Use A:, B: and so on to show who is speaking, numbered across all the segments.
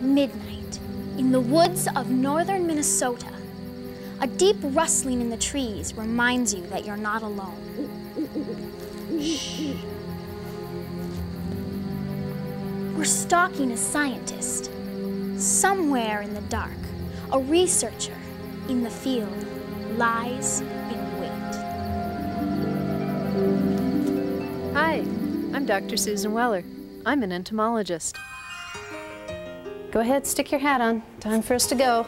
A: Midnight, in the woods of northern Minnesota. A deep rustling in the trees reminds you that you're not alone. Shh. We're stalking a scientist. Somewhere in the dark, a researcher in the field lies in wait.
B: Hi, I'm Dr. Susan Weller. I'm an entomologist. Go ahead, stick your hat on. Time for us to go.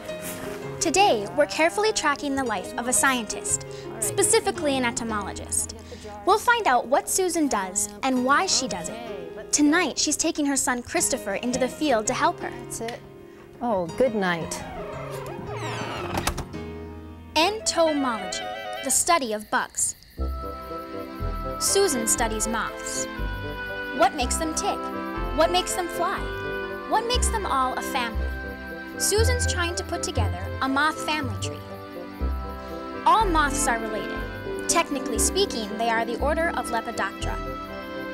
A: Today, we're carefully tracking the life of a scientist, specifically an entomologist. We'll find out what Susan does and why she does it. Tonight, she's taking her son Christopher into the field to help her.
B: That's it. Oh, good night.
A: Entomology, the study of bugs. Susan studies moths. What makes them tick? What makes them fly? What makes them all a family? Susan's trying to put together a moth family tree. All moths are related. Technically speaking, they are the order of Lepidoptera.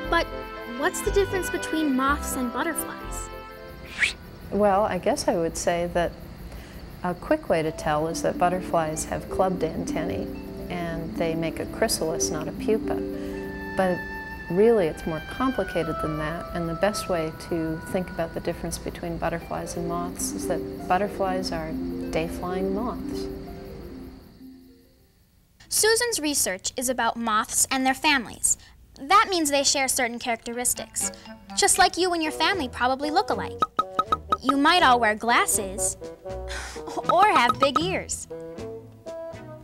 A: But what's the difference between moths and butterflies?
B: Well, I guess I would say that a quick way to tell is that butterflies have clubbed antennae and they make a chrysalis, not a pupa. But really it's more complicated than that and the best way to think about the difference between butterflies and moths is that butterflies are day-flying moths.
A: Susan's research is about moths and their families. That means they share certain characteristics, just like you and your family probably look alike. You might all wear glasses or have big ears.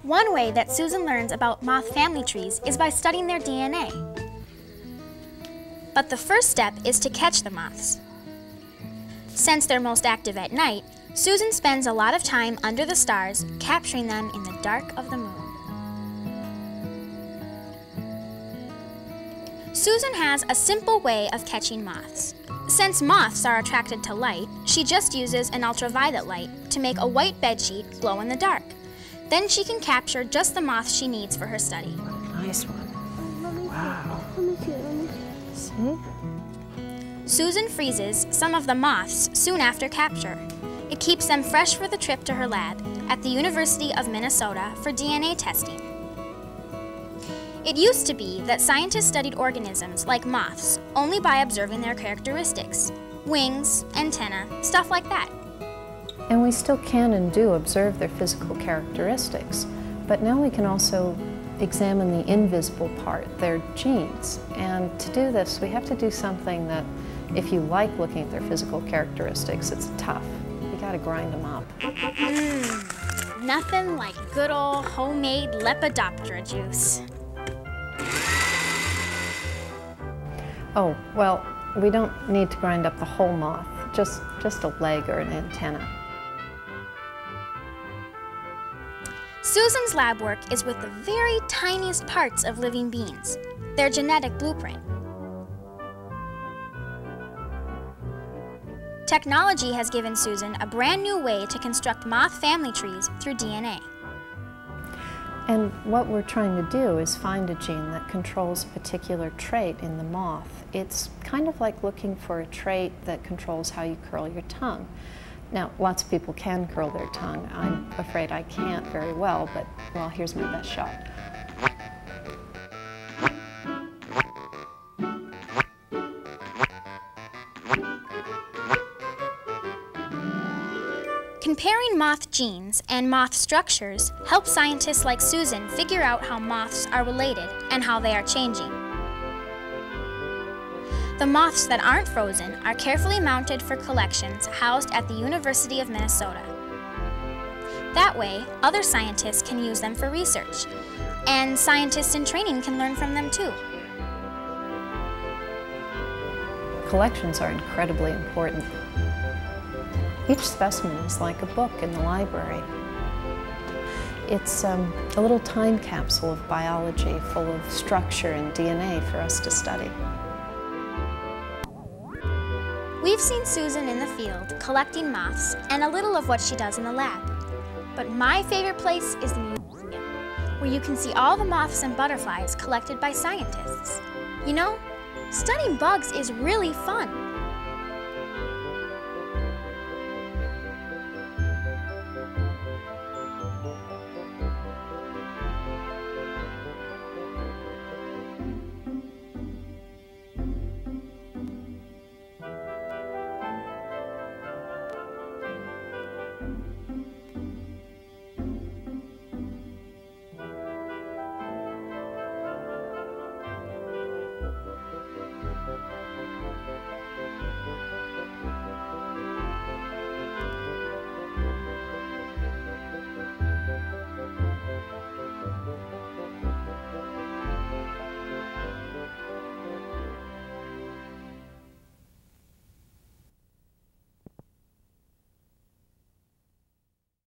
A: One way that Susan learns about moth family trees is by studying their DNA. But the first step is to catch the moths. Since they're most active at night, Susan spends a lot of time under the stars capturing them in the dark of the moon. Susan has a simple way of catching moths. Since moths are attracted to light, she just uses an ultraviolet light to make a white bedsheet glow in the dark. Then she can capture just the moths she needs for her study.
B: Nice one. Wow.
A: See? Susan freezes some of the moths soon after capture. It keeps them fresh for the trip to her lab at the University of Minnesota for DNA testing. It used to be that scientists studied organisms like moths only by observing their characteristics wings, antenna, stuff like that.
B: And we still can and do observe their physical characteristics, but now we can also examine the invisible part, their genes. And to do this, we have to do something that, if you like looking at their physical characteristics, it's tough. You gotta grind them up.
A: Mm, nothing like good old homemade Lepidoptera juice.
B: Oh, well, we don't need to grind up the whole moth, just, just a leg or an antenna.
A: Susan's lab work is with the very tiniest parts of living beings, their genetic blueprint. Technology has given Susan a brand new way to construct moth family trees through DNA.
B: And what we're trying to do is find a gene that controls a particular trait in the moth. It's kind of like looking for a trait that controls how you curl your tongue. Now, lots of people can curl their tongue. I'm afraid I can't very well, but, well, here's my best shot.
A: Comparing moth genes and moth structures helps scientists like Susan figure out how moths are related and how they are changing. The moths that aren't frozen are carefully mounted for collections housed at the University of Minnesota. That way, other scientists can use them for research, and scientists in training can learn from them too.
B: Collections are incredibly important. Each specimen is like a book in the library. It's um, a little time capsule of biology full of structure and DNA for us to study.
A: We've seen Susan in the field collecting moths and a little of what she does in the lab. But my favorite place is the museum, where you can see all the moths and butterflies collected by scientists. You know, studying bugs is really fun.